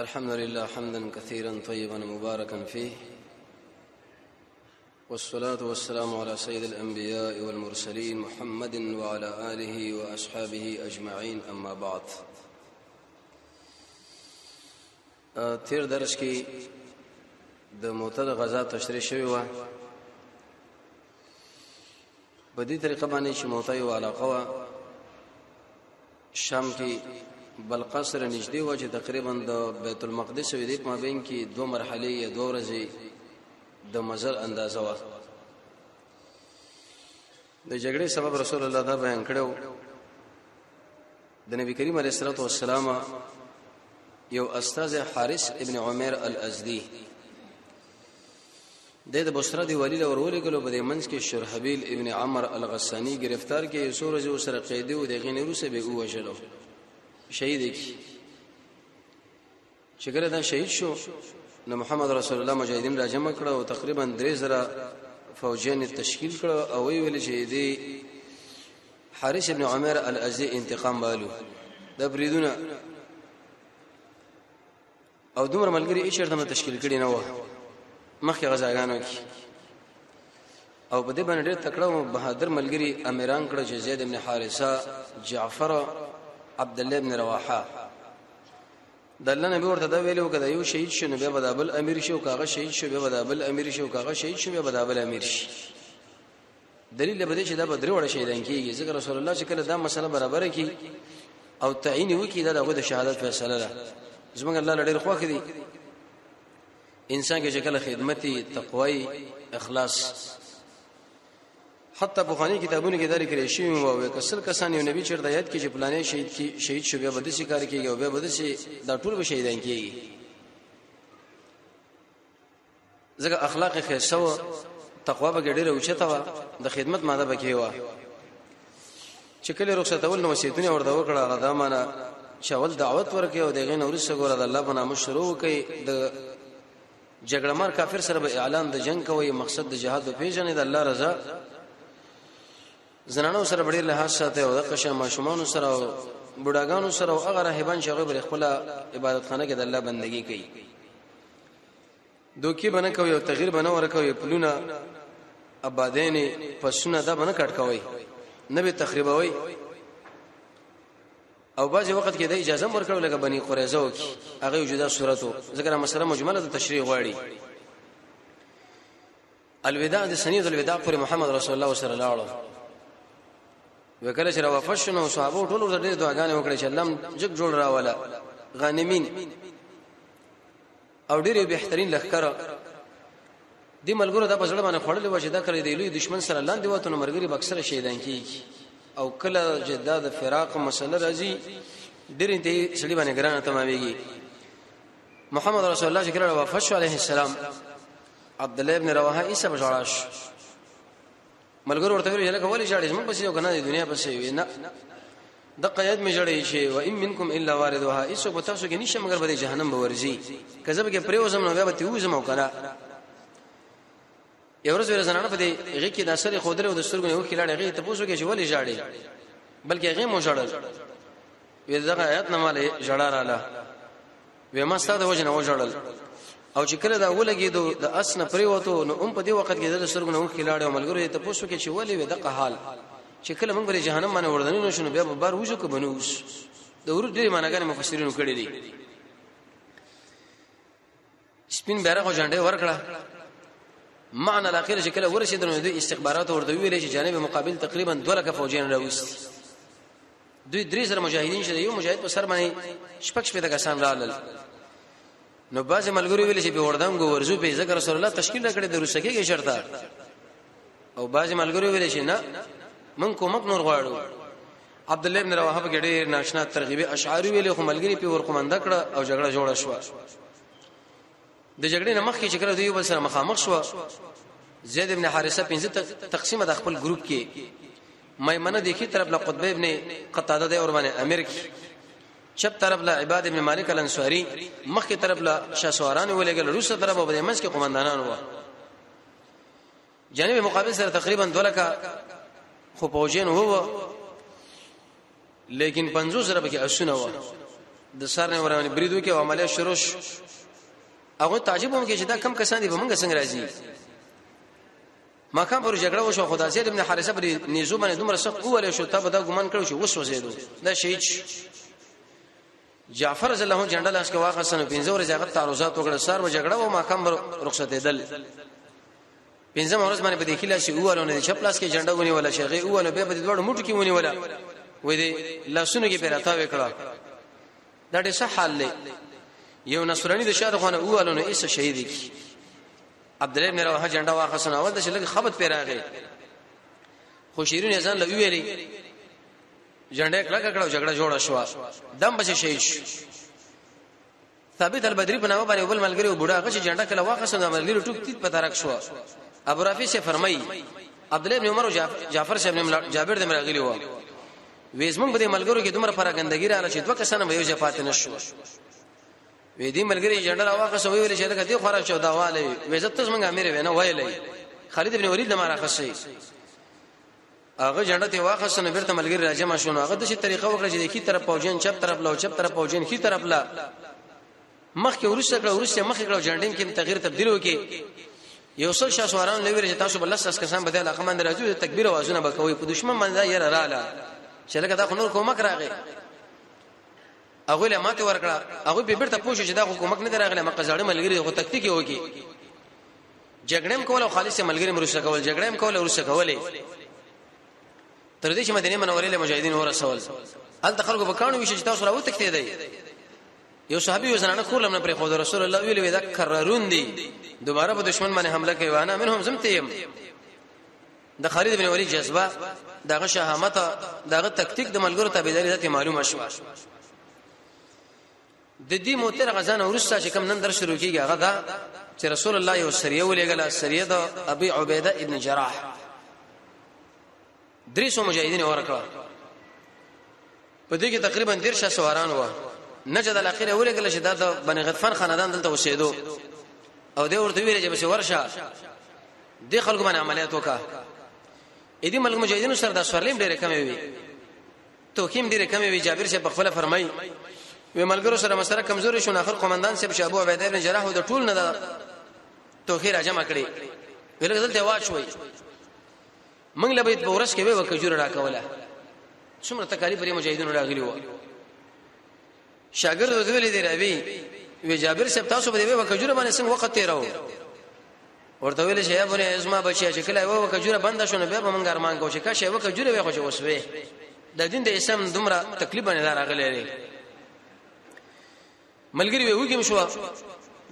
الحمد لله حمدا كثيرا طيبا مباركا فيه والصلاة والسلام على سيد الأنبياء والمرسلين محمد وعلى آله وأصحابه أجمعين أما بعد تیر درس کې د موتد غزا تشریح شوی و په دې طریقه باندې چې موتای او علاقه شام کې بلقصر نږدې و چې تقریبا د بیت المقدس او دې مابین کې دوه مرحله یا دوه ورځې د مزل اندازه و د جګړې سبب رسول الله دا بیان کړو د نبی کریم علیه الصلاه والسلام یو استاد حارث ابن عمر الازدی د د بصره دی ولی لور ولګلو په دې منځ کې شرحبیل ابن عمر الغسانی گرفتار کې یو سورج وسره قیدی او د غنی روسه به وژلو شهید کی چې کله دا شهید شو نو محمد رسول الله مجاهدین را جمع کړه او تقریبا 3000 فوجین تشکیل کړه او وی ویل چې دی حارث ابن عمر الازی انتقام والو د بریدونه او دومره ملګری هیڅ چرته تشکیل کړي نه و مخکې غزاګانو کې او په دې باندې ډېر تکړه او بهادر ملګری امیران کړه چې زید ابن حارثه جعفر عبد الله ابن رواحه د الله نبی ورته دا ویلو کده یو شهید شنو به بدابل امیر شو کاغه شهید شو به بدابل امیر شو کاغه شهید شو به بدابل امیر شي دلیل به دې چې دا به درې وړه شهیدان کیږي ځکه رسول الله چې کله دا مسله برابر کی او تعین وکي دا دغه د شهادت فیصله ده زمونږ الله لړ خوخ دي انسان کې شکل خدمتي تقوی اخلاص حتی بخاری کتابونو کې دا لیکل شوی وو او کسل کسان یو نبی چیرته یاد کې چې پلانې شهید کی شهید شو بیا بده کار کیږي او بیا بده دا ټول به شهیدان کیږي ځکه اخلاق خیسته و تقوا به ډیره اوچته و د خدمت ماده بکی و چې کله رخصتول نو وسیتونه ورته وکړه هغه دا معنا چې اول دعوت ورکې او دغه نور څه ګوره د الله په نامه شروع کوي د جګړه مار کافر سره به اعلان د جنگ کوي مقصد د جهاد په پیژنې د الله رضا زنانو سره ډېر لحاظ ساته او د قشه ماشومان سره او بډاګانو سره او هغه راهبان شغه بر خپل عبادت خانه کې د الله بندگی کوي دوکي بنه کوي او تغیر بنه ور کوي پلونه آبادین پسونه دا بنه کټ کوي نه به تخریبوي او بعضی وخت کې د اجازه ورکړو لکه بني قریظه وکي هغه جدا صورتو ذکر مسله مجمله د تشریح غواړي الوداع د سنی د الوداع پر محمد رسول الله صلی الله علیه وسلم وکړه چې راو فشنو صحابه ټول ورته ډېر دعاګانې وکړې چې الله جګ جوړ راواله غانمین او ډېر بهترین لخر دې ملګرو دا په ځړ باندې خړلې و چې دا کړې دی لوی دشمن سره لاندې وته نو مرګري بکسره شهیدان کیږي او کله جداد فراق مسله راځي ډېر دې سړي باندې ګرانه تمامېږي محمد رسول الله چې کله وفات شو عليه السلام عبد الله ابن رواحه عيسى بجړاش ملګر ورته ویل لکه ولې جړې موږ پسې یو کنه د دنیا پسې وي نه د قید می جړې شي و ان منکم الا واردها ایسو په تاسو کې نشه مگر به جهنم به ورځي کذب کې پریوزم نو بیا به تیوزم او کړه یو ورځ یو زنانه په دې غي کې د سر خودره او د سترګو یو کې لاړې غي ته پوسو کې چې ولې ژاړي بلکې غي مو ژړل وې دغه آیات نه مالې ژړا رااله وې ما ستاسو وجه نه و ژړل او چې کله دا ولګي د اسن پریوتو نو هم په دې وخت کې د سترګو نه وکړي لاړې او ملګرو ته پوسو کې چې ولې وې دغه حال چې کله موږ به جهنم باندې وردن نه شنو بیا به بار وځو کو بنوس د ورو دې معناګانې مفسرینو کړې دي سپین بیرغ او جنډه ورکړه معنی الاخر چې کله ورسېدل نو دوی استخبارات ورته ویل چې جانب مقابل تقریبا 2 لک فوجین راوست دوی درې سره مجاهدین چې یو مجاهد په سر باندې شپږ شپږ کسان رالل نو بعضی ملګری ویل چې په وردم ګو ورزو په ذکر رسول الله تشکیل کړي د روسکه کې شرطه او بعضی ملګری ویل چې نه من کومک نور غواړو عبد الله بن رواحه په ډېر ناشنا ترغیبي اشعار ویلې خو ملګری په ور کومند کړ او جګړه جوړه شو د جګړې نه مخکې چې کړه دوی بل سره مخامخ شو زید ابن حارثه پنځه تقسیمه د خپل ګروپ کې میمنه دیکي طرف له قطب ابن قتاده د اور باندې امیر کې چپ طرف له عباد ابن مالک الانصاری مخکې طرف له شاسواران ولګل روسه طرف او د منځ کې قومندانان وو جانب مقابل سره تقریبا 2 لک خو پوجین هو لیکن 50 سره به کې اسونه و د سر نه ورانه بریدو کې عملیات شروع شو هغه تعجب هم کې چې دا کم کسان دي په موږ څنګه راځي ماکان پر جګړه وشو خدا زید ابن حارثه پر نيزو باندې دومره سخت وویل شو ته به دا ګمان کړو چې وسوځیدو دا شهید جعفر رضی الله جنډه لاس کې واخصه نو پنځه ورځې هغه تعرضات وکړ سار و جګړه و ماقام رخصت دل پنځه ورځ باندې په دې کې لاس اوله نه چپ لاس کې جنډه ونی ولا شغه اوله به په دې دوړ موټ کې ونی ولا وې دې لاسونو کې پیراتا وکړه دا ډېر ښه حال لې یو نصرانی د شاده خانه اوله نه ایسه شهید کی عبد الله بن رواحه جنډه واخصه نو اول د شلګ خبرت پیراغه خو شیرین ځان لوي ویلي جنډه کلک کړو جګړه جوړه شو دم بچ شهید شو ثابت البدری په نامه باندې بل ملګری و بوډا غش جنډه کله واخصه د ملګری ټوک تیت په ترک شو ابو رافی سے فرمای عبد الله ابن عمر او جعفر سے ابن جابر دمر غلی و وېزمن په دې ملګرو کې دومره پر غندګی را لشي دوه کسانه به یو جفات نشو وې دې ملګری جنډه واخصه وی ویل چې دا دې خورا شو دا والي وې زت څنګه امیر وینه ویلې خالد ابن ولید لمر اخصي هغه جنډه ته واخصه نو بیرته ملګری راجمع شونه هغه د شي طریقه وکړه چې د کی طرف پوجین چپ طرف لا چپ طرف پوجین کی طرف لا مخ کې ورسره کړه ورسره مخ کړه جنډین کې تغییر تبدیل وکي یو څل شاه سواران لوي چې تاسو بل لس کسان بدل علاقه مند راځي د تکبیر اوازونه بکوي په دشمن باندې یې رااله چې لکه دا خنور کومک راغی هغه له ماته ورکړه هغه به بیرته پوښتنه چې دا کومک نه دراغله مکه زړه ملګری خو تکتیک وکي جګړه هم کوله خالص ملګری مرسته کول جګړه هم کوله ورسره کولې تر دې چې مدینه منورې له مجاهدین ورسول هل ته خلکو بکانو ویشه چې تاسو راوته کته دی یو صحابي یو زنانه کور لمن پر خود رسول الله ویل وی دا کررون دی دوباره په دشمن باندې حمله کوي وانا منهم زمتیم د خالد بن ولید جذبه دغه شهامت دغه تکتیک د ملګرو تابعداري ذات معلومه شو د دې موتر غزان ورسته چې کم نن در شروع کیږي هغه دا چې رسول الله یو سریه ولېګل سریه د ابي عبیده ابن جراح درې سو مجاهدین ورکړه په دې کې تقریبا 1300 سواران و نجد الاخر ولېګل چې دا د بنی غطفان خاندان دلته اوسېدو او دې ورته ویل چې بس ورشه د خلکو باندې عملیات وکا اې دې ملک مجاهدینو سره د سورلیم ډېر کم وي توکیم ډیره کمې وی جابر شه په خپل فرمای وی ملګرو سره مسره کمزوري شو ناخر قومندان صاحب شابو عبید ابن جراح او د ټول نه دا توخی را جمع کړي ویل غزل ته واچ وای موږ له بیت بورس کې وکړو جوړه راکوله څومره تکالیف لري مجاهدینو راغلی وو شاګرد ورته ویل دی راوی وی جابر صاحب تاسو به وی وکجوره باندې څنګه وخت تیرو ورته ویل شي ابو نه ازما بچی چې کله وی وکجوره بند شونه به مونږ ارمان کو چې کا شی وکجوره وی خو چې وسوي د دین د اسلام دومره تکلیف باندې راغلی دی ملګری وی وګم شو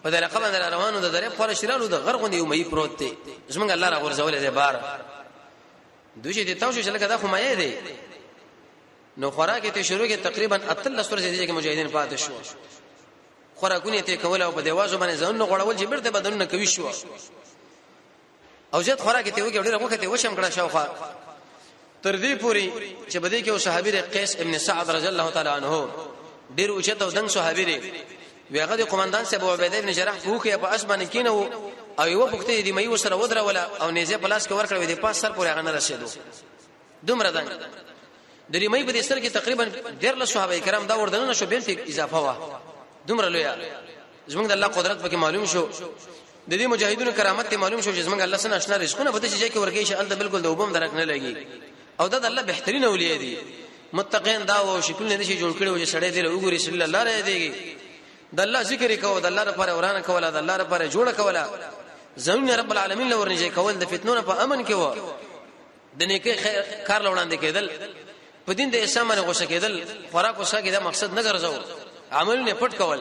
په دغه رقم باندې روانو د درې خور شرالو د غرغ دی مې پروت دی زمونږ الله را غورځولې دی بار دوی چې تاسو چې لکه دا خو مې دی نو خوراک ته شروع کې تقریبا اتل سره دې کې مجاهدین پاتې شو خوراکونه ته کول او په دیوازو باندې ځان غړول چې بیرته بدن نه کوي شو او زیات خوراک ته وګړي راغوخه ته وشم کړه شاوخه تر دې پوري چې بده کې او صحابي قیس ابن سعد رضی الله تعالی عنہ ډیر اوچته او دنګ صحابي دی ویغه د قومندان صاحب او عبید ابن جراح فوخه په اسمانه کینو او یو پخته دی مې وسره ودره ولا او نيزه پلاس کې ورکړې دی پاس سر پورې هغه نه رسیدو دومره دنګ د ریمې په دې سر کې تقریبا ډېر له صحابه کرام دا وردننه شو بیا په اضافه وا دومره لوی زمونږ د الله قدرت پکې معلوم شو د دې مجاهدونو کرامت ته معلوم شو چې زمونږ الله سره آشنا رزقونه په دې ځای کې ورګی شي الله بالکل د وبم درک نه لګي او دا د الله بهترین اولیاء دي متقین دا و شکل نه شي جوړ کړي او چې سړی دې له وګوري صلی الله علیه دیږي د الله ذکر کوو د الله لپاره ورانه کوله د الله لپاره جوړه کوله زمونږ رب العالمین لور نه کوول د فتنو په امن کې و د نیکه کار لوړاندې کېدل په دین د اسلام باندې غوسه کېدل خوراک وسه کې دا مقصد نه ګرځاو عملونه پټ کول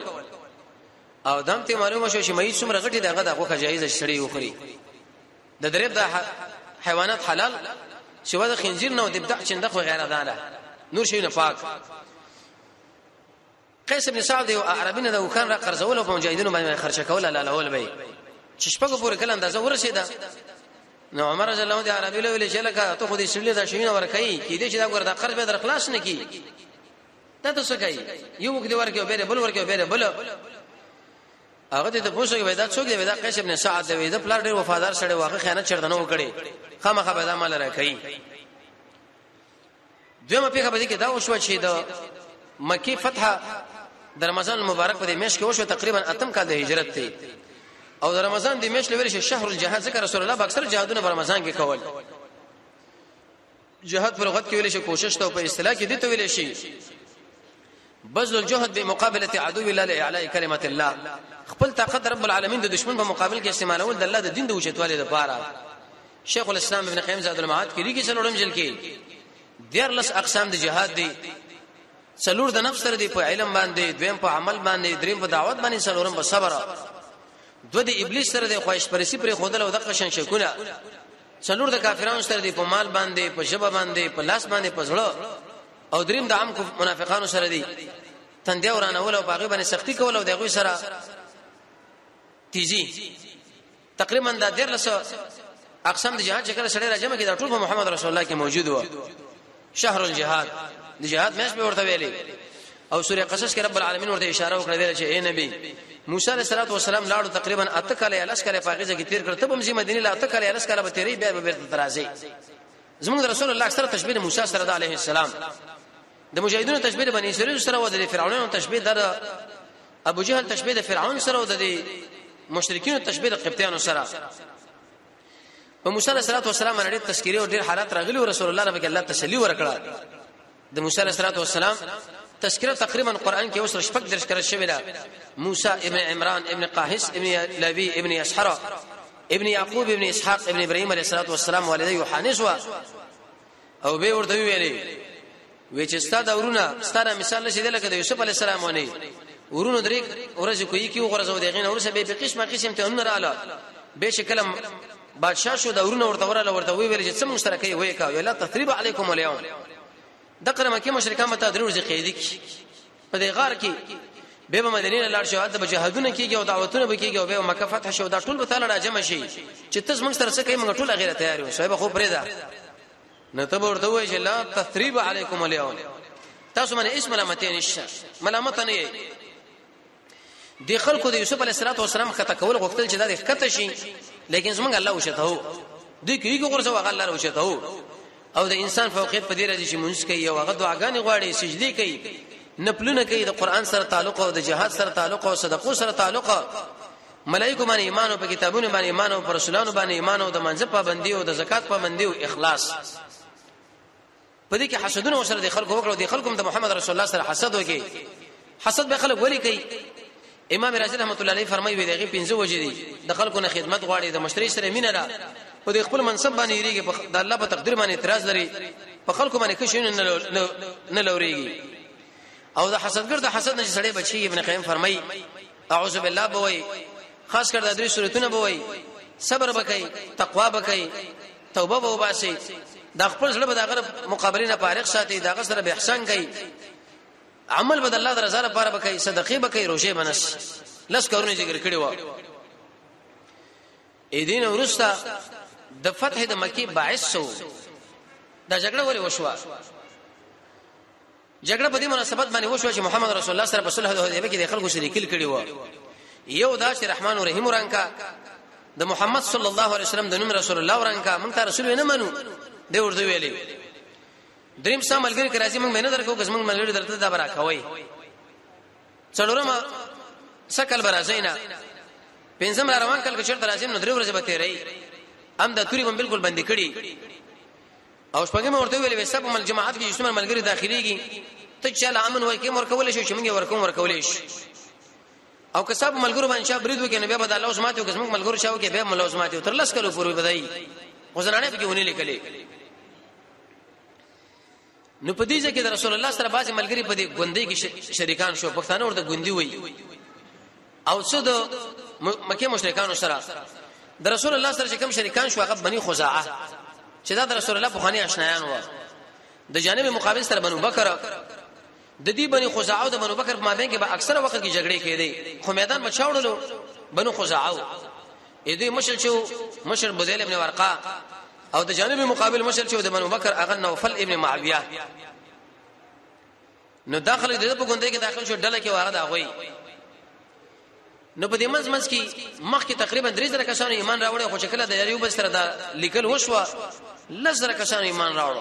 او دم ته معلومه شو چې مې څومره غټي دغه د غوخه جایزه شړې وخوري د درې د حیوانات حلال سوا د خنزیر نه او د بدع چنده خو غیر اداله نور شي نه پاک قیس ابن سعد یو عربی نه د وکړ را قرضول او په مجاهدینو باندې خرچه کول لا لول به چې شپږ پورې کله اندازه ورسېده نو عمر رضی الله عنه عربی له ویل چې لکه ته خو دې سړي دا شینه ورکای کې دې چې دا ګور دا قرض به در خلاص نه کی دا ته څه کوي یو وګ دې ورکه به بل ورکه به بل هغه ته پوښتنه کوي دا څوک دی دا قیس ابن سعد دی دا پلار ډیر وفادار سره واقع خیانت چردنه وکړي خامخا به دا مال راکړي دویمه پیښه په دې کې دا وشو چې د مکی فتح د رمضان مبارک په دې میاشت کې وشو تقریبا اتم کال د هجرت ته او د رمضان د میاشت لوي شي شهر الجهاد ذکر رسول الله اکثر جهادونه په رمضان کې کول جهاد پر وخت کې ویل شي کوشش ته په اصطلاح کې دي ته ویل شي بذل الجهد بمقابله عدو الله لاعلاء كلمه الله خپل طاقت رب العالمین د دشمن په مقابل کې استعمالول د الله د دین د اوچتوالي لپاره شیخ الاسلام ابن قیم زاد المعاد کې لیکي څلورم جلد کې دیر لس اقسام د جهاد دي څلور د نفس سره دی په علم باندې دویم په عمل باندې دریم په دعوت باندې څلورم په صبر دو د ابلیس سره دی خواهش پرسی پر خودل او د قشن شکونه څلور د کافرانو سره دی په مال باندې په ژبه باندې په لاس باندې په زړه او دریم د عام منافقانو سره دی تندې ورانول او باغی باندې سختی کول او دغه سره تیزی تقریبا دا ډیر لسو اقسام د جهاد چې کله سړی راجمه کې دا ټول محمد رسول الله کې موجود و شهر الجهاد د جهاد مېش به ورته ویلي او سوره قصص کې رب العالمین ورته اشاره وکړه ویل چې اے نبی موسی علیہ الصلوۃ والسلام لاړو تقریبا اته کاله الس کاله فاغزه کې تیر کړ ته به مزي مدینه لا اته کاله الس کاله به تیرې بیا به بیرته ترازی زموږ رسول الله اکثر تشبيه موسی سره د عليه السلام د مجاهدونو تشبيه د بني اسرائيل سره او د فرعونانو تشبيه د ابو جهل تشبيه د فرعون سره او د مشرکین تشبيه د قبطیانو سره په موسی عليه السلام باندې تذکری او ډیر حالات راغلي او رسول الله رب الله تسلی ورکړه د موسی علیه الصلاۃ والسلام تذکرہ تقریبا قران کې اوس شپږ درش کړه شوی دا موسی ابن عمران ابن قاهس ابن لوی ابن اسحر ابن یعقوب ابن اسحاق ابن ابراهیم علیه الصلاۃ والسلام والد یوحنس وا او به ورته ویلې وی چې ستاد ورونه ستاره مثال شې دلته د یوسف علیه السلام ونی ورونو درې ورځې کوي کې وګرځو دغه نه ورسې به په قسمه قسم ته نراله به شکلم بادشاہ شو دا ورونه ورته وراله ورته وی ویل چې څم سره کوي وای کا ویلا تثریب علیکم اليوم د قره مکه مشرکان متا درو ځې قیدی کی په دې غار کې به به مدینه لاړ شو د بجهادونه کیږي او دعوتونه به کیږي او به مکه فتح شو دا ټول به تعالی راجم شي چې تاسو موږ سره څه کوي موږ ټول غیره تیار یو صاحب خو پرې ده نه ته ورته وای چې لا تثریب علیکم اليوم تاسو باندې اسم ملامت نشته ملامت نه یې دی خلکو د یوسف علیه السلام خطا کول غوښتل چې دا د خطا شي لیکن زمونږ الله وشته هو دوی کیږي غرزه وغه الله وشته هو او د انسان فوقیت په دې راځي چې مونږ کوي او هغه دعاګانې غواړي سجدي کوي نپلونه کوي د قران سره تعلق او د جهاد سره تعلق او صدقو سره تعلق ملائکه باندې ایمان او په کتابونو باندې ایمان او پر رسولانو باندې ایمان او د منځ پابندي او د زکات پابندي او اخلاص په دې کې حسدونه وسره د خلکو وکړو د خلکو د محمد رسول الله سره حسد وکي حسد به خلک ولي کوي امام رازي رحمت الله علیه فرمایي وی دغه پنځه وجې دي د خلکو نه خدمت غواړي د مشتري سره مینه را او د خپل منصب باندې یریږي د الله په تقدیر باندې اعتراض لري په خلکو باندې کښې نه لوريږي او د حسدګر د حسد نه سړې بچي ابن قیم فرمایي اعوذ بالله بوي خاص کر د درې سورتونه بوي صبر بکای تقوا بکای توبه به وباسي دا خپل زړه به د غرب مقابله نه فارغ ساتي دا غسر به احسان کوي عمل به الله درزا لپاره بکای صدقې بکای روزه بنس لس کارونه ذکر کړي و اې دین ورستا د فتح د مکی باعث سو دا جګړه ولې وشوه جګړه په دې مناسبت باندې وشو چې محمد رسول الله سره په صلح حدیبیه کې د خلکو سره کل کړي و یو دا چې رحمان او رحیم ورانکا د محمد صلی الله علیه وسلم د نوم رسول الله ورانکا مونږ ته رسول نه منو دی ورته ویلي دریم سم ملګری کې راځي مونږ نه درکو که مونږ ملګری درته دا برا کوي څلورم سکل برازینا پنځم را روان کال کې چرته راځي نو درې ورځې به تیرې هم د توري هم بالکل بندي کړي او شپږم ورته ویل وسه په مل جماعت کې اسمه ملګری داخليږي ته چې له امن وای کې مور کول شي چې موږ ورکوم ورکول شي او که صاحب ملګرو باندې شاه برید وکړي نو بیا به د الله عظمت او قسم ملګرو شاو کې بیا ملوزمات تر لس کلو پورې بدای وزنانه به کې ونی لیکلې نو په دې ځکه د رسول الله سره بعضی ملګری په دې ګوندې کې شریکان شو پښتانه ورته ګوندې وای او څه د مکه مشرکانو سره د رسول الله سره چې کوم شریکان شو هغه بني خزاعه چې دا د رسول الله په خاني آشنایان و د جانب مقابل سره بنو بکر د دې بني خزاعه او د بنو بکر په مابین کې به اکثره وخت کې جګړې کېدې خو میدان بچاوړلو بنو خزاعه اې دوی مشر شو مشر بذیل ابن ورقه او د جانب مقابل مشر شو د بنو بکر اغن نوفل ابن معاویه نو داخله د په ګوندې کې داخل شو ډله کې واره دا غوي نو په دې منځ منځ کې مخکې تقریبا 3000 کسانو ایمان راوړ خو شکل د یو بل سره دا لیکل وشو لزر کسانو ایمان راوړ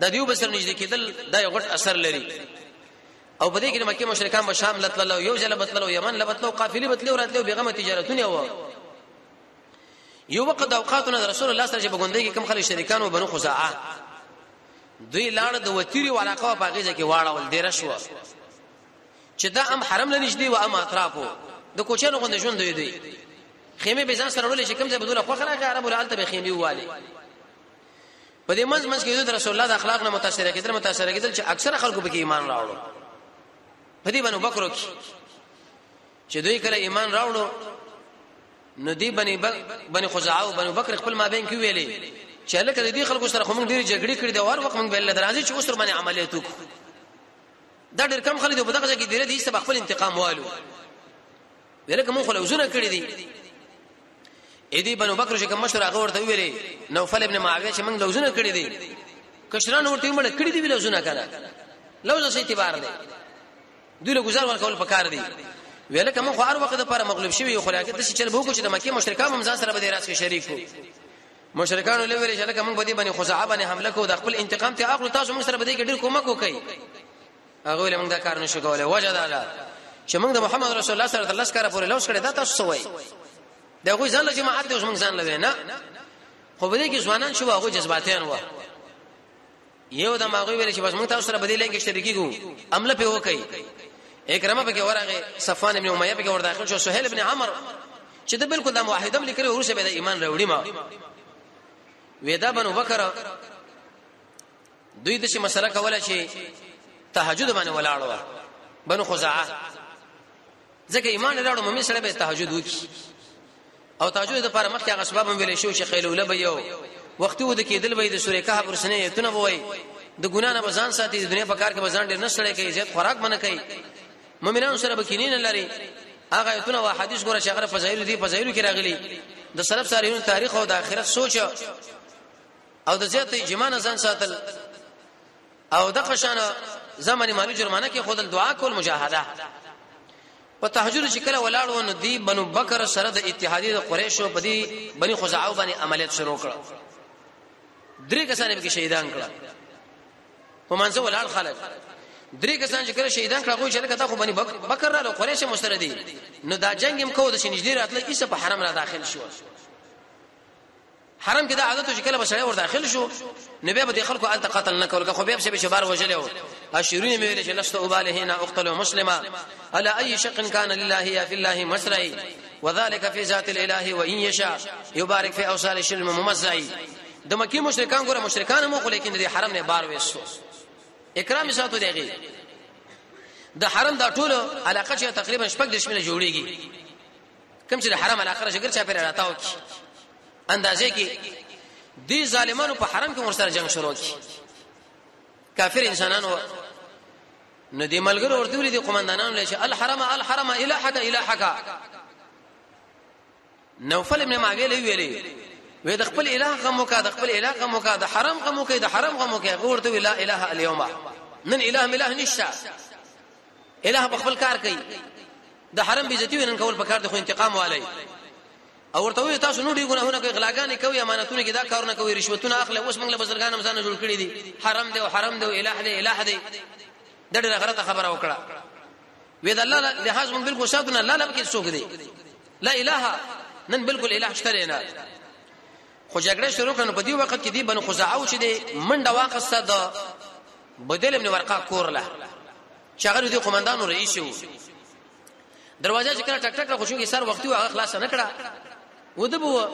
د دیو بل سره نږدې کېدل دا یو غټ اثر لري او په دې کې مکه مشرکان به شام لتللو یو ځل بتللو یمن لبتلو قافلې بتلو راتلو بیغمه تجارتونه و یو وخت د اوقاتو نه رسول الله صلی الله علیه وسلم په ګوندې کې کم خلک شریکان او بنو خزاعه دوی لاړ د وتیری ولاقه په غیزه کې واړول ډیر شو چې دا هم حرم نه نشدي و هم اطرافو د کوچانو غوند ژوند دی دی خیمه به ځان سره ولې چې کوم ځای بدله خو خلک عرب ولال ته به خیمه واله په دې منځ منځ کې د رسول الله د اخلاق نه متاثر کېدل متاثر کېدل چې اکثره خلکو به ایمان راوړو په دې باندې بکرو کې چې دوی کله ایمان راوړو نو دی بني بني خزاعه او بنو بکر خپل مابین کې ویلې چې لکه د دې خلکو سره خو موږ ډېری جګړې کړې دي او هر وخت موږ بل درازي چې اوس تر باندې عملیات وکړو دا ډېر کم خلک په دغه ځای کې ډېر دي چې خپل انتقام والو ولکه موږ خو لوزونه کړې دي اې دې بنو بکر چې کوم مشر هغه ورته ویلې نوفل ابن معاویه چې موږ لوزونه کړې دي کشران ورته موږ کړې دي لوزونه کړه لوز څه اعتبار دی دوی له گزار ورکول پکار دي ویل کوم خو هر وخت د پر مغلوب شوی یو خلاقه د شچل بو کو چې د مکه مشرکان هم ځان سره به راس کې شریک وو مشرکان له ویل چې لکه موږ بدی باندې خزعه باندې حمله کو د خپل انتقام ته اخلو تاسو موږ سره بدی کې ډیر کومک وکړي هغه له موږ دا کار نشو کولای وجه دا ده چې موږ د محمد رسول الله سره د لس کار پورې لوس کړی دا تاسو سوې دا غوي ځان له جماعت د موږ ځان لوي نه خو به دې کې ځوانان شو هغه جذباتيان و یو د ماغوی ویل چې بس موږ تاسو سره بدی لین کې شریکی کو عمل په وکي اکرمه به ورغه صفوان ابن امیه به ور داخل شو سهیل ابن عمر چې د بالکل د موحدم لیکره ورسه به د ایمان راوړی ما ودا بنو بکر دوی د شي مسله کوله چې تهجد باندې ولاړو بنو خزاعه ځکه ایمان راوړو مې سره به تهجد وکي او تاجود لپاره مخکې هغه اسباب هم ویل شو چې خیلوله به یو وختي ود کېدل به د سورې کهف ورسنه ایتونه وای د ګنا نه بزان ساتي د دنیا په کار کې بزان ډېر نه سړی کوي زیات خوراک منه کوي مؤمنانو سره به کینې نه لري هغه ایتونه او حدیث ګوره چې هغه فضایل دي فضایل کې راغلي د سلف صالحینو تاریخ او د آخرت سوچ او د زیات اجماع نه ځان ساتل او د قشانه زمانی مالی جرمانه کې خود دعا کول مجاهده په تهجد چې کله ولاړ و نو دی بنو بکر سره د اتحادیه د قریشو په دی بنی خزاعه باندې عملیات شروع کړ درې کسان به شهیدان کړ په منځ ولاړ خلک درې کسان چې کله شهیدان کړه غوښنه کته خو بني بکر را له قریش مشره دي نو دا جنگ هم کو د شنجدي راتله ایسه په حرم را داخل شو حرم کې دا عادت چې کله بسړی ور داخل شو نو بیا به د خلکو الته قتل نه کول خو بیا به شي بار وجل او اشرین مې ویل چې لست اباله هنا اقتل مسلما على اي شق كان لله يا في الله مسرعي وذلك في ذات الاله وان يشاء يبارك في اوصال الشلم ممزعي د مکی مشرکان ګره مشرکان مو خو لیکن د حرم نه بار وېسو اکرام ساتو دیږي د حرم دا ټول علاقه چې تقریبا شپږ دشمنه جوړیږي کوم چې د حرم علاقه شګر چا پر راتاو کی اندازې کې دی ظالمانو په حرم کې ورسره جنگ شروع کی کافر انسانانو نو دې ملګرو ورته ویل دي قومندانانو لشه الحرم الحرم الحق الحق نوفل ابن معاویه لوي ویلي وې د خپل الہ غمو کا د خپل الہ غمو کا د حرم غمو کې د حرم غمو کې ورته ویل لا اله الیوم نن الہ ملاه نشتا الہ په خپل کار کوي د حرم بي عزتي ونن کول پکار دي خو انتقام والي او ورته وي تاسو نو ډي ګناهونه کوي غلاګانې کوي امانتونه کې دا کارونه کوي رشوتونه اخلي اوس موږ له بزرګانو ځان جوړ کړی دي حرم دی او حرم دی او الہ دی الہ دی د ډېر غلطه خبره وکړه وې د الله لحاظ مون بالکل ساتنه الله لب کې څوک دی لا الہ نن بالکل الہ شته نه خو جګړه شروع کړنه په دې وخت کې دی بن خزاعه چې دی منډه واخسته د بدل ابن ورقه کور له چې هغه د قومندانو رئیس وو دروازه چې کړه ټک ټک خوشو کې سر وختي هغه خلاص نه کړه ودبو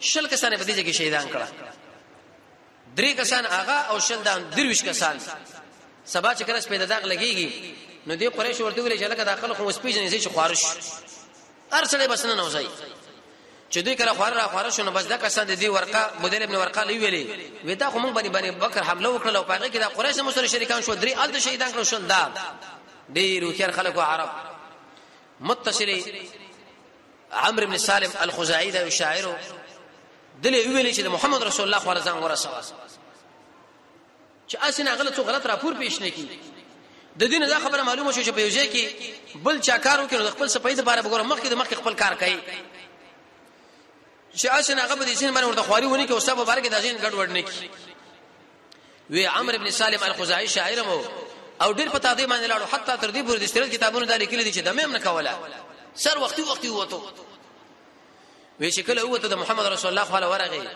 شل کسان په دې ځای کې شهیدان کړه درې کسان هغه او شل دان درویش کسان سبا چې کله سپیده داغ لګیږي نو دې قریش ورته ویل چې لکه داخله خو سپیجنې چې خارش هر څړې بسنه نه وځي چې دوی کله خور را خور شو نو بس دا کسان د دې ورقه بدر ابن ورقه لوي ویلي وې دا خو موږ باندې باندې بکر حمله وکړه او پاګه کې دا قریش مو سره شریکان شو درې الته شهیدان کړو شل دا ډېر خیر خلکو عرب متصلي عمرو بن سالم الخزاعي دا شاعر دلې ویلي چې محمد رسول الله خورزان ورسوه چې اسې نه غلط څو غلط راپور پیش نه کی د دې نه دا خبره معلومه شو چې په یوځای کې بل چا کار وکړي د خپل سپېد لپاره وګوره مخکې د مخکې خپل کار کوي چې اسې نه غبه دې سین باندې ورته خواري ونی کې او سبب بار کې د ځین ګډ وډ نه کی وی عمرو ابن سالم الخزاعي شاعر مو او ډېر پتا دې باندې لاړو حتی تر دې پورې د سیرت کتابونو د لیکل دي چې د مېم نه کوله سر وختي وختي وته وی چې کله وته د محمد رسول الله خو ورغه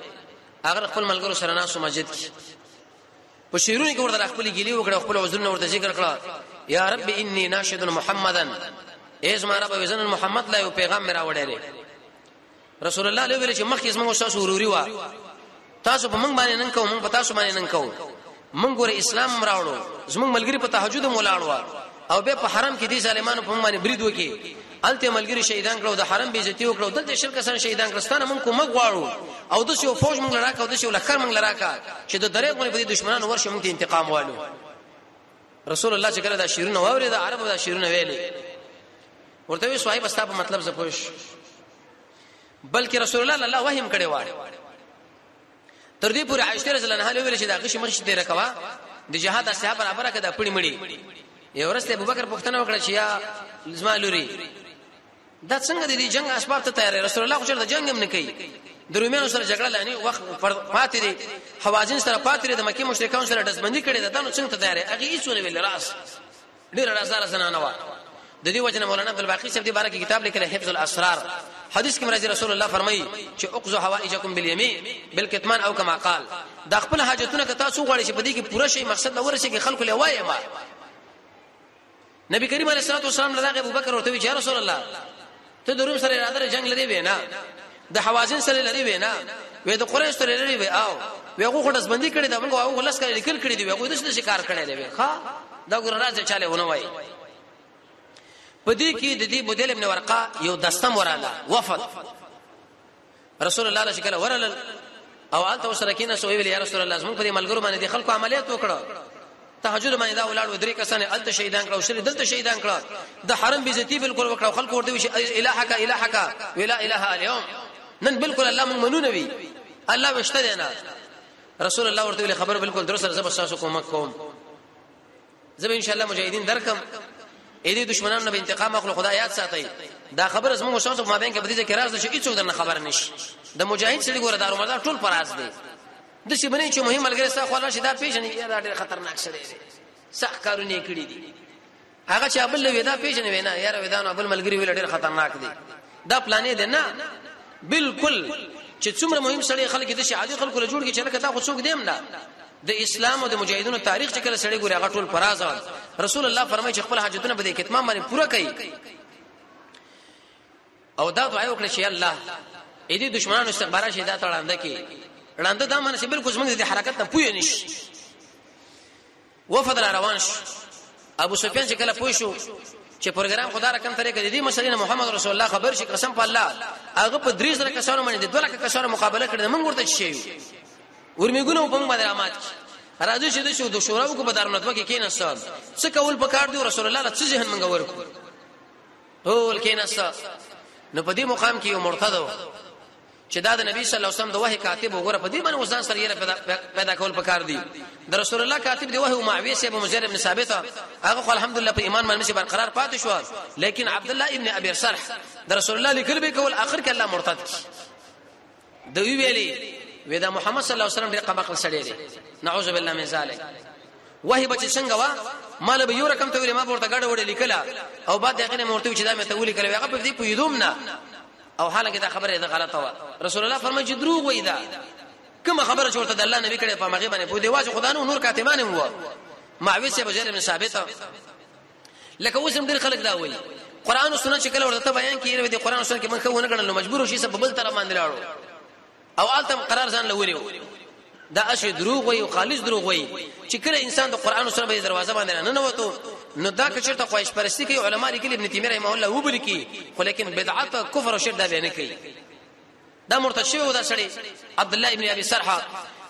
هغه خپل ملګرو سره ناسو مسجد کې په شیرونی کې ورته خپل ګلی وکړه خپل عذرونه ورته ذکر کړه یا رب انی ناشد محمدن ایز ما رب وزن محمد لا یو پیغام میرا وړی رسول الله علیه وسلم مخکې زموږ شاسو وروري وا تاسو په موږ باندې نن کوو موږ په تاسو باندې نن کوو موږ ګور اسلام راوړو زموږ ملګری په تهجد مولاړو او به په حرم کې دي ظالمانو په موږ باندې برید وکي الته ملګری شهیدان کړو د حرم به عزت وکړو دلته شرک سره شهیدان کړستانه موږ کومه غواړو او د شو فوج موږ لراکا او د شو لخر موږ لراکا چې د درې غونې په دشمنانو ورشه موږ انتقام والو رسول الله چې کله دا شیرونه واوري دا عربو دا شیرونه ویلي ورته وی صاحب استا په مطلب زپوش بلکې رسول الله الله وهم کړي وای تر دې پورې عائشه رضی الله عنها ویل چې دا غشي مرشد تیر کوا د جهاد اصحاب برابر کړه پړي مړي یو ورځ ته ابوبکر پښتنه وکړه چې یا زما لوري دا څنګه د دې جنگ اسباب ته تیار رسول الله خو چرته جنگ هم نه کوي د رومینو سره جګړه لانی وخت پاتې دي حوازن سره پاتې دي د مکه مشرکان سره دزبندي کړي دا نو څنګه تیار هغه هیڅ نه ویل راس ډیر رازدار زنانه وا د دې وجنه مولانا عبد الباقی صاحب دې باره کې کتاب لیکلی حفظ الاسرار حدیث کې مرضی رسول الله فرمایي چې اقضوا حوائجکم بالیمین بالکتمان او کما قال دا خپل حاجتونه که تاسو غواړئ چې په دې کې پوره شي مقصد نور شي کې خلکو له وایي ما نبی کریم علیه الصلاه والسلام لږه ابوبکر ورته وی چې رسول الله ته د روم سره اراده د جنگ لري وینا د حوازن سره لري وینا وې د قریش سره لري وې او وې هغه خټس بندي کړي دا موږ هغه لس کړي لیکل کړي دی هغه د څه شکار کړي دی ښا دا ګور راځي چاله ونه وای په دې کې د دې بدل ابن ورقه یو دستم وراله وفد رسول الله له شکل ورل او آلته وسره کینه سو ویل یا رسول الله زموږ په دې ملګرو باندې د خلکو عملیات وکړه تهجد باندې دا ولاړ درې کسان آلته شهیدان کړه او شری دلته شهیدان کړه د حرم بیزتی بالکل وکړه خلکو ورته وی الہک الہک ولا الہ اليوم نن بالکل الله مونږ منو نبی الله وشته نه رسول الله ورته خبر بالکل درسره زبر تاسو کومک کوم زه به ان شاء الله مجاهدین درکم اې دې دشمنانو نه انتقام اخلو خدای یاد ساتي دا خبره زموږ شاوس ما بین کې په دې کې راز شي هیڅوک درنه خبر نشي د مجاهد سړي ګوره دارو مدار ټول پراز دي د شي بنې چې مهم ملګری سره خو الله شي دا پیژنې دا ډېر خطرناک سره دی سخت کارونه کړی دي هغه چې ابل ودا پیژنې وینا یاره ودا نو ابل ملګری ویل ډېر خطرناک دي دا پلانې ده نه بالکل چې څومره مهم سړی خلک د شي عادي خلکو له جوړ کې چې لکه دا خو څوک دیم نه د اسلام او د مجاهدونو تاریخ چې کله سړی ګوري هغه ټول فراز رسول الله فرمایي چې خپل حاجتونه به د کتمان باندې پوره کوي او دا دعا وکړه چې الله اې دې دشمنانو استخبارات شي دا تړاند کې وړاندې دا معنی چې بالکل موږ د حرکت نه پوي نشي وفد را روان شو ابو سفیان چې کله پوه شو چې پروګرام خدا رقم طریقه دي دې مسلې محمد رسول الله خبر شي قسم په الله هغه په درې زره کسانو باندې دوه لک کسانو مقابله کړې موږ ورته شي ورمیګونه په موږ باندې آمات راځي چې د شو د شوراو کو په دارنتو کې کین استاد څه کول په کار دی رسول الله څه ذهن منګ ورکو ټول کین استاد نو په دې مقام کې یو مرتد چې دا د نبی صلی الله علیه وسلم د وحی کاتب وګوره په دې باندې وزن سره یې پیدا کول پکار دی د رسول الله کاتب دی وحی او معاویه سی ابو مزر ابن ثابت هغه الحمدلله په ایمان باندې برقرار پاتې شو لیکن عبد الله ابن ابي صالح د رسول الله لیکل به کول اخر کې الله مرتد کی دوی ویلي ودا محمد صلی الله علیه وسلم ډېر قمقل سړی دی نعوذ بالله من ذلک وحی بچ څنګه وا مال به یو رقم ته ویل ما ورته غړ وړ لیکلا او بعد هغه نه مرته چې دا مې ته ولیکل هغه په دې پویدوم نه او حالانکه دا خبره ده غلطه و رسول الله فرمایي چې دروغ وایي دا کوم خبره چې ورته د الله نبی کړي په مغه باندې په دی واځي خدای نو نور کاتبانه وو معاویه سے بجره من ثابت لکه اوس هم ډیر خلک دا وایي قران او سنت چې کله ورته بیان کیږي د قران او سنت کې من خو نه غنل مجبور شي سبب بل تر باندې لاړو او الته هم قرار ځان لولې و دا اشي دروغ وي او خالص دروغ وي چې کله انسان د قران سره به دروازه باندې نه نوته نو دا که چېرته خواهش پرستی کوي علما لیکلي ابن تیمیه رحمه الله وبل کی خو لیکن بدعت او کفر او شرک دا به نه کوي دا مرتد شوی و دا سړی عبد الله ابن ابي سرحه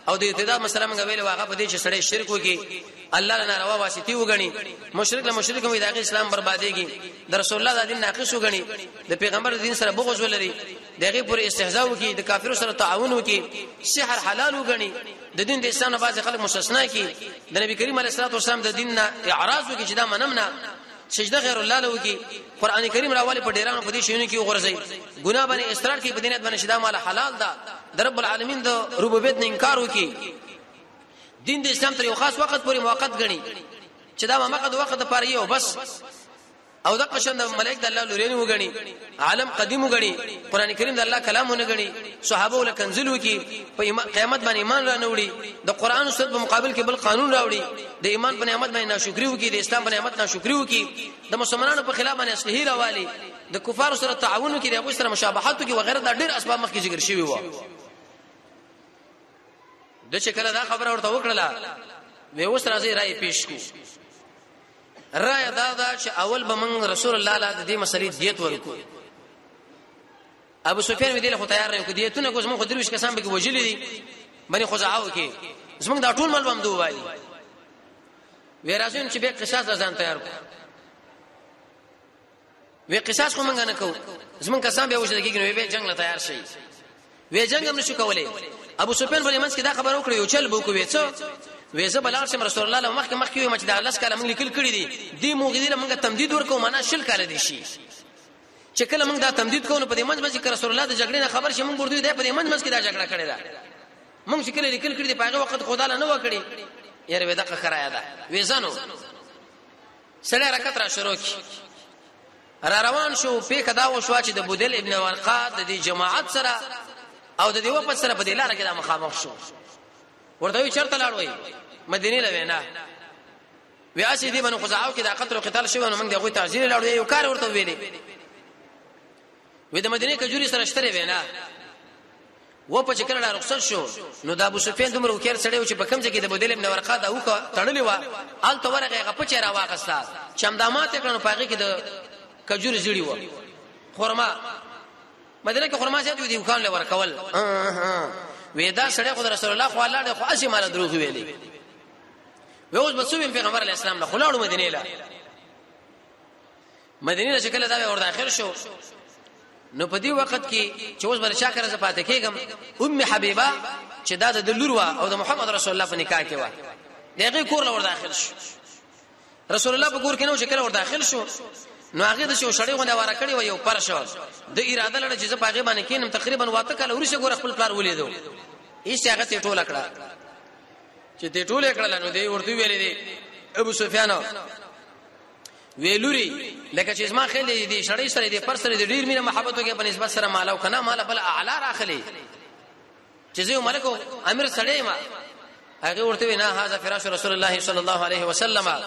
او د ابتدا مسله موږ ویل واغه په دې چې سړی شرک وکي الله نه ناروا واسطي وګڼي مشرک له مشرک وي دا اسلام برباديږي د رسول الله د دین ناقص وګڼي د پیغمبر دین سره بغض ولري دغه پر استهزاء وکي د کافرو سره تعاون وکي سحر حلال وګڼي د دین د اسلام باز خلک مستثنا کی د نبی کریم علیه الصلاه والسلام د دین نه اعراض وکي چې دا منم نه سجده غیر الله له وکي قران کریم راواله په ډیرانو په دې شونه کې وغورځي ګناه باندې اصرار کوي په دینت باندې شدا مال حلال ده د رب العالمین د ربوبیت نه انکار وکي دین د اسلام تر یو خاص وخت پورې موقت غني چې دا مقد وخت لپاره یو بس او دغه شند ملائک د الله لورین وګڼي عالم قدیم وګڼي قران کریم د الله کلام نه غني صحابه ول کنزل وکي په قیامت باندې ایمان را نه وړي د قران او سنت په مقابل کې بل قانون راوړي د ایمان په نعمت باندې ناشکری وکي د اسلام په نعمت ناشکری وکي د مسلمانانو په خلاف باندې اصلي راوالي د کفار سره تعاون وکي د هغه سره مشابهت وکي وغیرہ دا ډېر اسباب مخکې ذکر شوی و د چې کله دا خبره ورته وکړه وې اوس راځي راي پیش کو رائے دا دا چې اول به من رسول الله لا د دې مسلې دیت ورکو ابو سفیان وی دله خو تیار نه کو دیتونه کو زموږ درویش کسان به وجلی دي باندې خزاو کې زموږ دا ټول مال بم دوه وایي ویرازون چې به قصاص ځان تیار کو وی قصاص خو مونږ نه کو زمونږ کسان به وشل کېږي نو به جنگ لا تیار شي وی جنگ هم نشو کولای ابو سفیان په منځ کې دا خبر وکړ یو چل بو کو وی څو وی زه بلار شم رسول الله مخکې مخکې یو مچ د الله سکاله مونږ لیکل کړی دی دی مونږ دې مونږ تمدید ورکو معنا شل کال دی شي چې کله مونږ دا تمدید کوو په دې منځ باندې چې رسول الله د جګړې نه خبر شي مونږ ورته دی په دې منځ کې دا جګړه کړې ده مونږ چې کله لیکل کړی دی په هغه وخت خدای نه وکړي یاره وې دغه خرایا ده وې زنو سړی حرکت را شروع کی را روان شو پیښه دا وشو چې د بودل ابن ورقه د دې جماعت سره او د دې وفد سره په دې لار کې د مخامخ شو ورته وی چرته لاړ وای مدینه لوینا بیا چې دې بنو خزاعو کې د قتل او قتال شوی نو موږ دغه تعزیر لاړو یو کار ورته ویلې وې د مدینه کجوري سره شتره وینا و په چې کله را رخصت شو نو د ابو سفیان دومره وکیر سړی و چې په کوم ځای کې د بدل ابن ورقه د اوخه تړلې و آل ته ورغه غپ چې را واغستا چې همدامات کړنو پاګه کې د کجور زیړی و خورما مدینه کې خورما زیات دی وکړل ورکول وېدا سړی خو رسول الله خو الله خو اسی مال دروغ ویلې وې اوس بسوم پیغمبر علی السلام نه خلاړو مدینه لا مدینه نه شکل دا ور داخل شو نو په دې وخت کې چې اوس بل شاکر ز پاتې کېږم ام حبیبه چې دا د لور وا او د محمد رسول الله په نکاح کې وا دغه کور لور داخل شو رسول الله په کور کې نو شکل ور داخل شو نو هغه د شو شړې غونډه واره کړې و یو پر شو د اراده لړ چې په هغه باندې کینم تقریبا واته کله ورشه ګور خپل پلار ولیدو هیڅ هغه ته ټوله کړه چې ته ټوله کړه نو دی ورته ویلې دی ابو سفیان ویلوري لکه چې زما خېل دې شړې سره دې پر سره دې ډیر مینه محبت وکړي په نسبت سره مال او کنه مال بل اعلی راخلي چې زه ملک امیر سړې ما هغه ورته وینا هاذا فراش رسول الله صلی الله علیه وسلم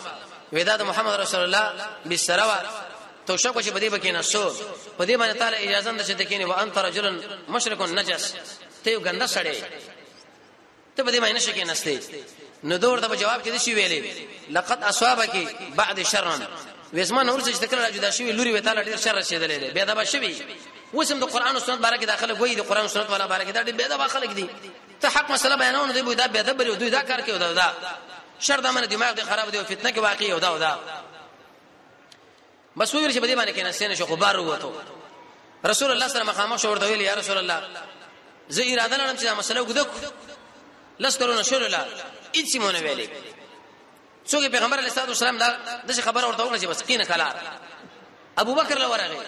وداد محمد رسول الله بسروا تو شکو چې بدی بکینه سو په دې باندې تعالی اجازه ده چې تکینه وانت رجل مشرک نجس ته یو ګنده سړی ته به دې معنی شي کې نسته نو دور د جواب کې دې شي ویلې لقد اصابك بعد شر وېسما نور څه چې کله جدا شوی لوري وې تعالی ډیر شر رسیدلې بیا دا به شوی وسم د قران او سنت بارکه داخله وې د قران او سنت والا بارکه دا ډیر بیا دا خلک دي ته حق مسله بیانونه دی دا بیا دا بری دوی دا کار کوي دا دا شر دا من دماغ دی خراب دی او فتنه کې واقع یو دا دا بس ویل چې بده باندې کینه سینه شو خبر وته رسول الله سره مخامخ شو ورته ویل یا رسول الله زه اراده لرم چې دا مسله وګدک لس کلونه شول لا هیڅ مونږ ویلې څوک پیغمبر علیه الصلاه والسلام دا د خبر ورته وکړه چې بس کینه کلار ابو بکر لورغه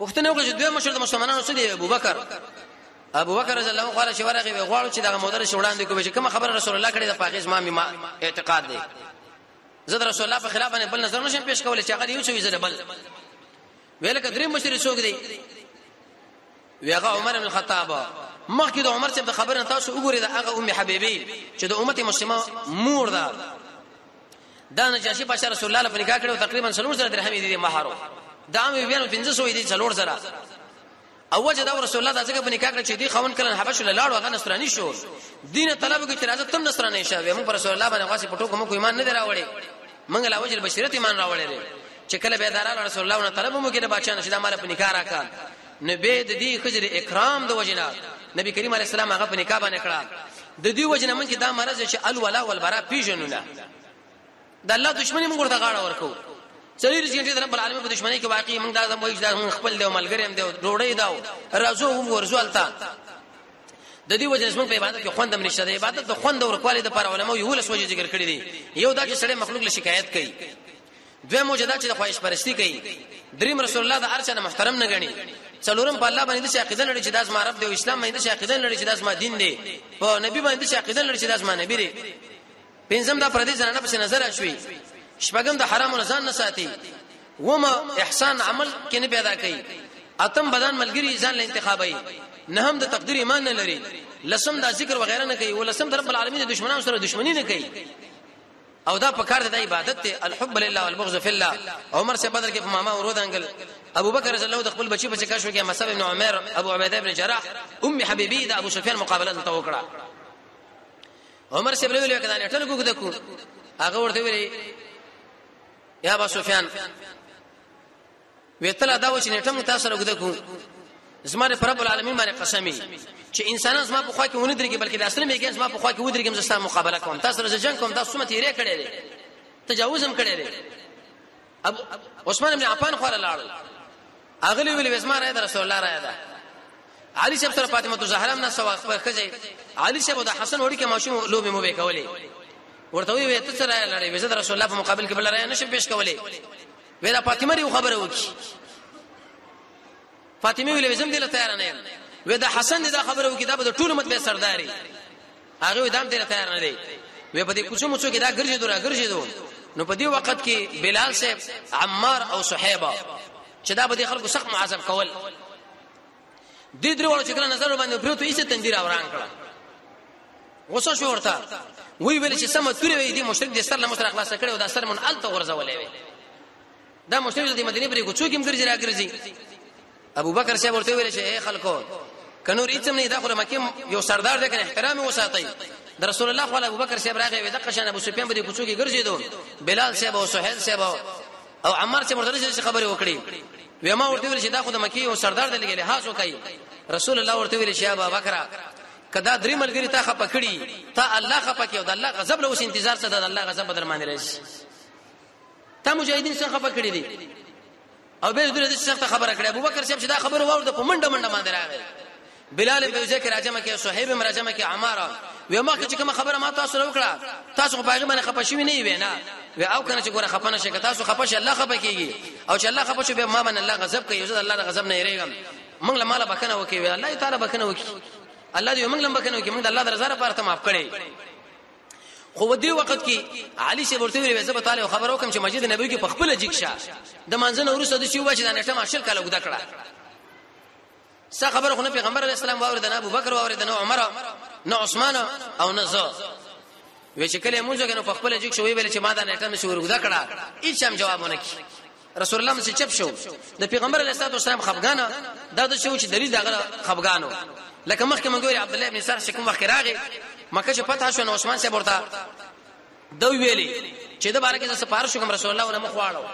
پښتنه وکړه چې دوی مشر د مسلمانانو سره دی ابو بکر ابو بکر رضی الله عنه چې ورغه وی غواړو چې دا مودره شوړاندې کوي چې کوم خبر رسول الله کړي د پاکیز ما اعتقاد دی زه د رسول الله په خلاف باندې بل نظر نشم پیش کولای چې هغه دی یو څه ویزل بل ویل کدرې مشر څوک دی ویغه عمر بن الخطاب مخکې د عمر چې د خبرې تاسو وګورئ دا هغه ام حبيبي چې د امت مسلمه مور ده دا نجاشي بادشاہ رسول الله په نکاح کړو تقریبا 300 درهم دي مہارو دا مې بیان 1500 دي 300 او وجه دا رسول الله دا ځکه په نکاح کړ چې دی خاون کلن حبشو له لاړو هغه نصرانی شو دین طلب کې چې راځه تم نصرانی شه وې موږ پر رسول الله باندې غواړي په ټکو موږ ایمان نه دراوړي موږ لا وجه بشریت ایمان راوړي چې کله به دارال رسول الله نه طلب موږ کې د بچا نشه د مال په نکاح راکا نبی د دې خجر اکرام د وجنا نبی کریم علی السلام هغه په نکاح باندې کړه د دې وجنا موږ کې دا مرز چې الولا والبرا پیژنونه د الله دشمنی موږ ورته غاړه ورکو څلور ځینټې د رب العالمین په دشمنی کې واقعي موږ دا زموږ دا موږ خپل دی ملګری هم دی ډوړې دا راځو هم ورځو الته د دې وجه زموږ په عبادت کې خوند هم نشته د عبادت د خوند او کواله د پر علماء یو لس وجه ذکر کړی دی یو دا چې سړی مخلوق له شکایت کوي دوی موجه دا چې د خواهش پرستی کوي دریم رسول الله د ارچنه محترم نه غني څلورم په الله باندې چې عقیده لري چې داس ما رب دی او اسلام باندې چې عقیده لري چې داس ما دین دی په نبی باندې چې عقیده لري چې داس ما نبی دی پنځم دا پردي زنانه پسې نظر اچوي شپږم د حرامو نه ځان نه ساتي وم احسان عمل کې نه پیدا کوي اتم بدن ملګری ځان له انتخابي نه هم د تقدیر ایمان نه لري لسم دا ذکر وغیرہ نه کوي ولسم در رب العالمین د دشمنانو سره دشمنی نه کوي او دا په کار د عبادت ته الحب لله والبغض في الله عمر سے بدر کې ماما ورود انګل ابو بکر رضی الله د خپل بچی بچی کښو کې مصعب ابن عمر ابو عبیده ابن جراح ام حبیبی دا ابو سفیان مقابله ته وکړه عمر صاحب ویل کدا نه ټل کوګد کو هغه ورته ویل یا ابو سفیان ویتل دا و چې نیټه مو تاسو راګد کو زماره پر رب العالمین باندې قسمی چې انسانان زما په خوا کې ونه درګي بلکې د اصل میګې زما په خوا کې ودرګي زما سره مقابله کوم تاسو سره جنگ کوم تاسو مت یې کړی دی تجاوز هم کړی دی اب عثمان ابن عفان خو لاړ اغلی ویل وسما راځه رسول الله راځه علي شپ سره فاطمه الزهرا نه سوا خپل خځه علي شپ د حسن وړي کې ماشوم لوبي مو وکولې ورته وی ته سره لړې وزد رسول الله په مقابل کې بل راځه نشم پیش کولې ویلا فاطمه ری خبره وکي فاطمه ویل وزم دل تیار نه وې دا حسن دا خبره وکي دا به ټول مت به سرداري هغه وی دام تیر تیار نه دی وی په دې کوڅو موڅو کې دا ګرځېدو را ګرځېدو نو په دې وخت کې بلال صاحب عمار او صحیبه چې دا به د خلکو سخت معذب کول د درې وړو چې کله نظر باندې پروت یې تندیر اوران کړه غوسه شو ورته وی ویل چې سم تورې وی دي مشرک د سر له مشرک خلاص کړي او دا سر مون الته ورزولې وی دا مشرک د مدینه پرې کوڅو کې مګرځي را ګرځي ابو بکر صاحب ورته ویل چې اے خلکو کنور ایتم نه دا خو مکه یو سردار دی کنه احترام وساتئ د رسول الله صلی ابو بکر صاحب راغی دغه شان ابو سفیان بده کوڅو کې ګرځیدو بلال صاحب او سہیل صاحب او عمر صاحب ورته خبرې وکړي وې ما ورته ویل چې دا خو د مکی یو سردار دی لګیلې هاڅو کوي رسول الله ورته ویل چې ابو بکر کدا درې ملګری تا خپه کړی تا الله خپه کیو د الله غضب له اوس انتظار څه د الله غضب بدر باندې راشي تا مجاهدین څخه خپه کړی دي او بل بل دې سخت خبره کړې ابو بکر صاحب چې دا خبره واور د پمنډه منډه باندې راغی بلال په ځکه راجمه کې صہیب هم راجمه کې عمار وې ما چې کوم خبره ما تاسو سره وکړه تاسو په هغه باندې خپه شوی نه وې نه وې او کنه چې ګوره خپه نشي که تاسو خپه شي الله خپه کیږي او چې الله خپه شي به ما باندې الله غضب کوي زه الله د غضب نه یریږم موږ له مال بکنه وکي الله تعالی بکنه وکي الله دې موږ لم بکنه وکي موږ الله درزاره پاره ته معاف کړي خو په دې وخت کې علي شه ورته ویل زه به تعالی خبرو کوم چې مسجد نبوي کې په خپل جګ شه د مانځنه ورسره د شیو واجب نه ټمه شل کاله وګدا کړه څه خبره خو نه پیغمبر علی السلام واورید نه ابوبکر واورید نه عمر نه عثمان او نه زه وې چې کله موږ کنه په خپل جګ شوې ویل چې ما دا نه ټمه شو ورګدا کړه هیڅ هم جوابونه کی رسول الله مسی چپ شو د پیغمبر علیه الصلاه والسلام خفګان دا د شو چې دلیل دغه خفګانو لکه مخکې مونږ ویل عبد الله بن سار شکم وخت راغی مکه چې فتح شو نو عثمان صاحب ورته دا ویلي چې د بارکه څخه پاره شو کوم رسول الله ونه مخواړو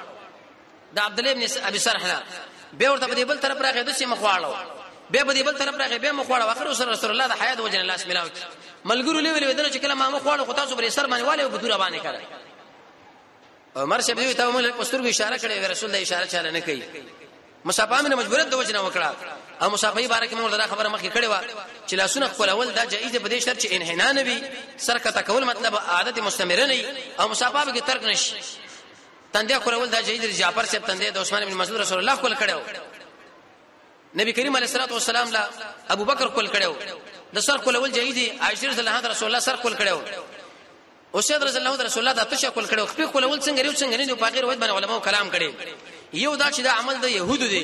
د عبد الله بن ابي سرحله به ورته په دې بل طرف راغی د سي مخواړو به په دې بل طرف راغی به مخواړو اخر رسول الله د حیات وجه الله اسمه ملګرو لوي لوي دنه چې کله ما مخواړو خو تاسو بر سر باندې والي او بدور باندې کړه عمر صاحب دوی ته موږ په سترګو اشاره کړې وي رسول د اشاره چاله نه کوي مصافه من مجبوریت د وجنه وکړه او مصافه باره کې موږ دا خبره مخکې کړې و چې لاسونه خپل اول دا جایز دی په دې شرط چې انحنا نه وي سر کته کول مطلب عادت مستمره نه او مصافه به ترک نشي تندې خپل اول دا جایز دی جعفر صاحب تندې د عثمان بن مسعود رسول الله خپل کړو نبی کریم علیه الصلاه والسلام لا ابو بکر خپل کړو د سر خپل اول جایز دی عائشه رضی الله عنها رسول الله سر خپل کړو اسید رضی الله عنه رسول الله د تشه کول کړو خپل کولول څنګه ریو څنګه نه دی په غیر وایي باندې علماو کلام کړي یو دا چې دا عمل د يهودو دی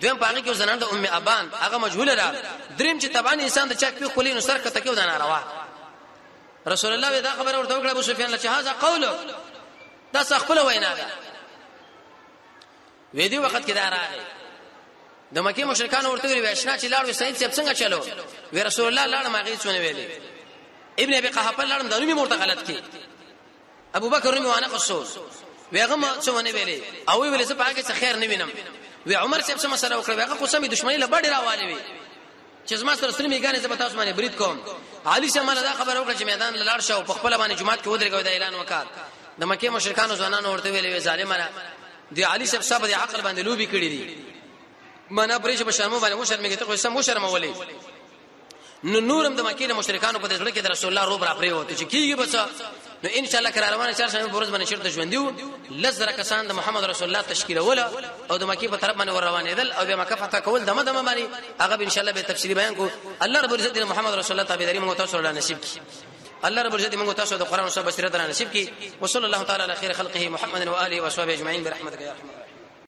دویم پاګه کې زنان د ام ابان هغه مجهوله ده دریم چې طبعا انسان د چا په خولې نو سر کته کې ودان روا رسول الله دا خبره ورته وکړه ابو سفیان لچ هاذا قول دا څه خپل وینا ده وې دی وخت کې دا راغی د مکه مشرکان ورته ویل وښنا چې لاړو سید صاحب څنګه چلو وی رسول الله لاړ ما غي څونه ویلې ابن ابي قحافه لاړم د نومي مرته غلط کی ابو بکر نومي وانا قصو ویغه ما څونه ویلې او ویلې زه پاګه څه خیر نه وینم وی عمر صاحب څه مسله وکړه ویغه قسمه دښمنی لبړ راوالي وی چې زما سره سره میګانې زه به تاسو باندې برید کوم علي شه مله دا خبره وکړه چې میدان لاړ شو په خپل باندې جماعت کې ودرېږو دا اعلان وکړ د مکه مشرکانو ځوانانو ورته ویلې وی ظالمانه دی علي شه صاحب د عقل باندې لوبي کړې دي منا پرې چې په شرم باندې مشر میګه ته خو سم مشر مولې نو نورم د مکه مشرکانو په دې ځړ کې د رسول الله روب را پرې وته چې کیږي بچا نو ان شاء الله کله روانه چهارشنبه په ورځ باندې شرط ژوندۍ وو لزر کسان د محمد رسول الله تشکیل ول او د مکی په طرف باندې ور روانېدل او بیا مکه فتح کول دمه دمه باندې هغه ان شاء الله به تفصیلی بیان کو الله رب عزت محمد رسول الله تابعداري موږ تاسو له نصیب کی الله رب عزت موږ تاسو د قران او سنت بصیرت نصیب کی وصلی الله تعالی علی خیر خلقه محمد و آله و صحبه اجمعین برحمتک یا رحمن